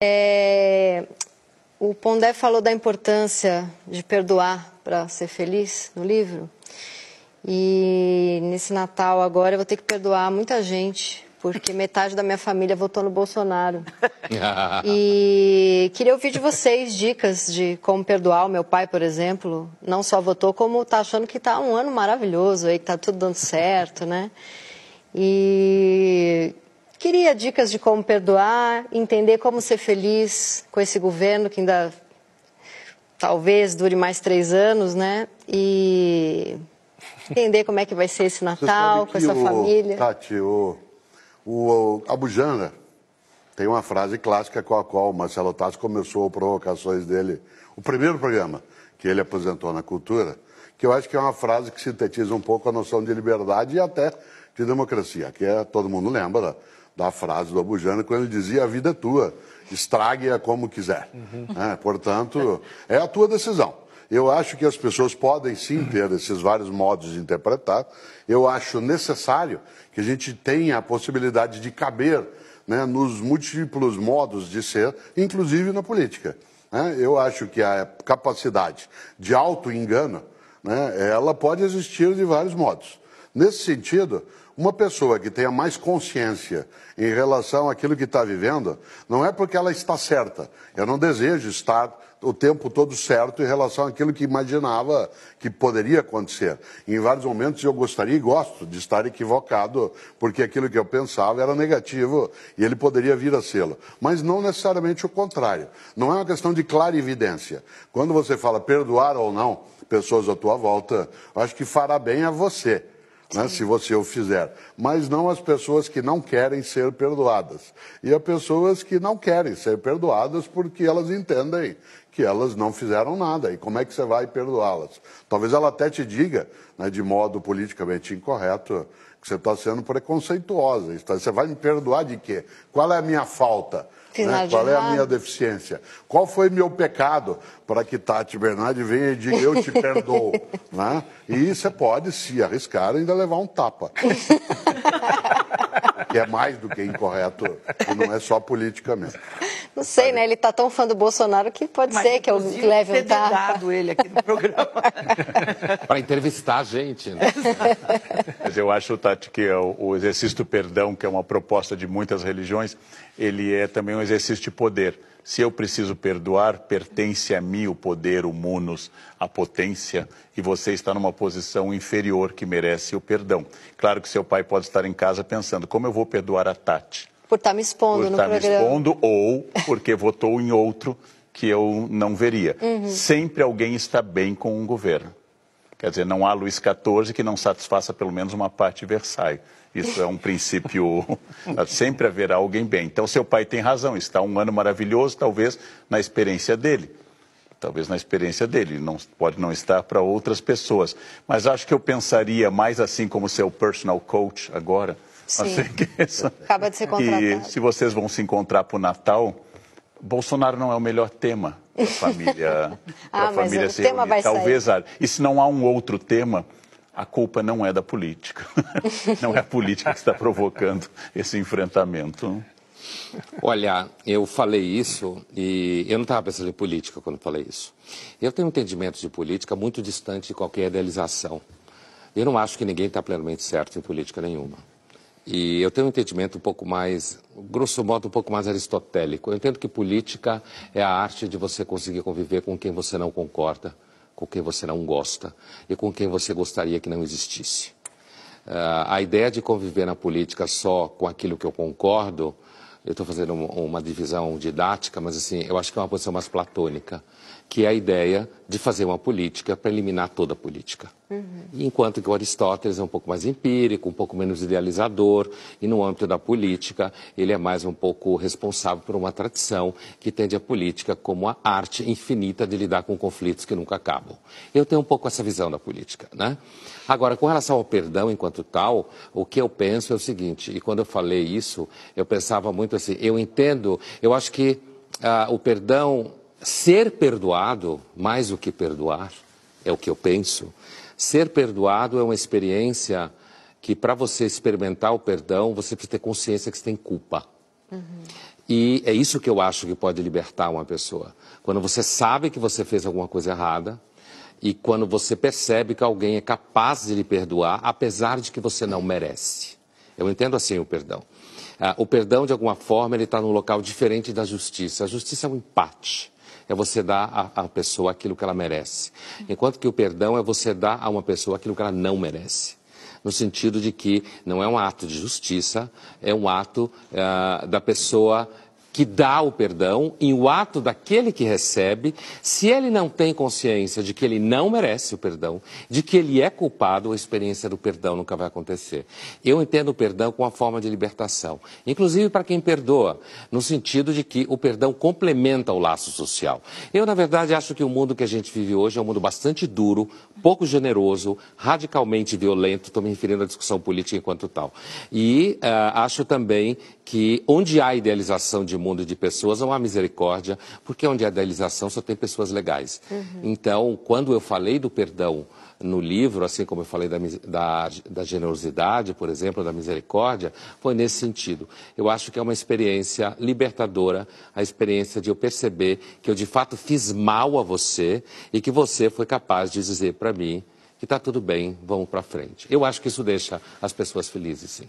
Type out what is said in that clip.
É, o Pondé falou da importância de perdoar para ser feliz no livro. E nesse Natal agora eu vou ter que perdoar muita gente, porque metade da minha família votou no Bolsonaro. e queria ouvir de vocês dicas de como perdoar. O meu pai, por exemplo, não só votou, como está achando que está um ano maravilhoso aí, que está tudo dando certo, né? E Queria dicas de como perdoar, entender como ser feliz com esse governo que ainda talvez dure mais três anos, né? E entender como é que vai ser esse Natal com essa o, família. Tati, o, o Abujana tem uma frase clássica com a qual o Marcelo Tati começou provocações dele, o primeiro programa que ele apresentou na cultura, que eu acho que é uma frase que sintetiza um pouco a noção de liberdade e até de democracia, que é, todo mundo lembra, da frase do Abujana, quando ele dizia: a vida é tua, estrague-a como quiser. Uhum. É, portanto, é a tua decisão. Eu acho que as pessoas podem sim ter esses vários modos de interpretar. Eu acho necessário que a gente tenha a possibilidade de caber né, nos múltiplos modos de ser, inclusive na política. Né? Eu acho que a capacidade de auto-engano, né, ela pode existir de vários modos. Nesse sentido, uma pessoa que tenha mais consciência em relação àquilo que está vivendo, não é porque ela está certa. Eu não desejo estar o tempo todo certo em relação àquilo que imaginava que poderia acontecer. Em vários momentos eu gostaria e gosto de estar equivocado, porque aquilo que eu pensava era negativo e ele poderia vir a sê-lo. Mas não necessariamente o contrário. Não é uma questão de clara evidência. Quando você fala perdoar ou não pessoas à tua volta, acho que fará bem a você né, se você o fizer, mas não as pessoas que não querem ser perdoadas. E as pessoas que não querem ser perdoadas porque elas entendem que elas não fizeram nada. E como é que você vai perdoá-las? Talvez ela até te diga, né, de modo politicamente incorreto, que você está sendo preconceituosa. Você vai me perdoar de quê? Qual é a minha falta? Né? Qual é a minha deficiência? Qual foi meu pecado para que Tati Bernardi venha e diga eu te perdoo? né? E você pode se arriscar ainda levar um tapa. que é mais do que incorreto e não é só politicamente. Não sei, né? Ele está tão fã do Bolsonaro que pode Mas, ser que eu leve um tapa. ele aqui no programa. Para entrevistar a gente. Né? Mas eu acho, Tati, que é o exercício do perdão, que é uma proposta de muitas religiões, ele é também um exercício de poder. Se eu preciso perdoar, pertence a mim o poder, o munus, a potência, e você está numa posição inferior que merece o perdão. Claro que seu pai pode estar em casa pensando, como eu vou perdoar a Tati? Por estar tá me expondo Por no estar tá programa. me expondo ou porque votou em outro que eu não veria. Uhum. Sempre alguém está bem com um governo. Quer dizer, não há Luís XIV que não satisfaça pelo menos uma parte de Versailles. Isso é um princípio. sempre haverá alguém bem. Então, seu pai tem razão. Está um ano maravilhoso, talvez na experiência dele. Talvez na experiência dele. Não, pode não estar para outras pessoas. Mas acho que eu pensaria mais assim como seu personal coach agora. Sim. Assim, Acaba de ser contratado. E se vocês vão se encontrar para o Natal, Bolsonaro não é o melhor tema para a família, ah, família se reunir. Talvez, sair. e se não há um outro tema, a culpa não é da política. não é a política que está provocando esse enfrentamento. Olha, eu falei isso e eu não estava pensando em política quando falei isso. Eu tenho um entendimento de política muito distante de qualquer idealização. Eu não acho que ninguém está plenamente certo em política nenhuma. E eu tenho um entendimento um pouco mais, grosso modo, um pouco mais aristotélico. Eu entendo que política é a arte de você conseguir conviver com quem você não concorda com quem você não gosta e com quem você gostaria que não existisse. Uh, a ideia de conviver na política só com aquilo que eu concordo, eu estou fazendo uma, uma, divisão didática, mas assim, eu acho que é uma posição mais platônica, que é a ideia de fazer uma política para eliminar toda a política. Uhum. Enquanto que o Aristóteles é um pouco mais empírico, um pouco menos idealizador, e no âmbito da política, ele é mais um pouco responsável por uma tradição que tende a política como a arte infinita de lidar com conflitos que nunca acabam. Eu tenho um pouco essa visão da política, né? Agora, com relação ao perdão enquanto tal, o que eu penso é o seguinte, e quando eu falei isso, eu pensava muito assim, eu entendo, eu acho que ah, o perdão, ser perdoado, mais do que perdoar, é o que eu penso, Ser perdoado é uma experiência que, para você experimentar o perdão, você precisa ter consciência que você tem culpa. Uhum. E é isso que eu acho que pode libertar uma pessoa. Quando você sabe que você fez alguma coisa errada e quando você percebe que alguém é capaz de lhe perdoar, apesar de que você não merece. Eu entendo assim o perdão. Ah, o perdão, de alguma forma, ele está num local diferente da justiça. A justiça é um empate. É você dar à, pessoa aquilo que ela merece. Enquanto que o perdão é você dar a uma pessoa aquilo que ela não merece no sentido de que não é um ato de justiça, é um ato uh, da pessoa que dá o perdão e o ato daquele que recebe, se ele não tem consciência de que ele não merece o perdão, de que ele é culpado, a experiência do perdão nunca vai acontecer. Eu entendo o perdão como uma forma de libertação, inclusive para quem perdoa, no sentido de que o perdão complementa o laço social. Eu, na verdade, acho que o mundo que a gente vive hoje é um mundo bastante duro, pouco generoso, radicalmente violento, estou me referindo à discussão política enquanto tal. E uh, acho também que onde há idealização de mundo e de pessoas, não há misericórdia, porque onde há idealização só tem pessoas legais. Uhum. Então, quando eu falei do perdão no livro, assim como eu falei da, da, da, generosidade, por exemplo, da misericórdia, foi nesse sentido. Eu acho que é uma experiência libertadora, a experiência de eu perceber que eu de fato fiz mal a você e que você foi capaz de dizer para mim que está tudo bem, vamos para frente. Eu acho que isso deixa as pessoas felizes, sim.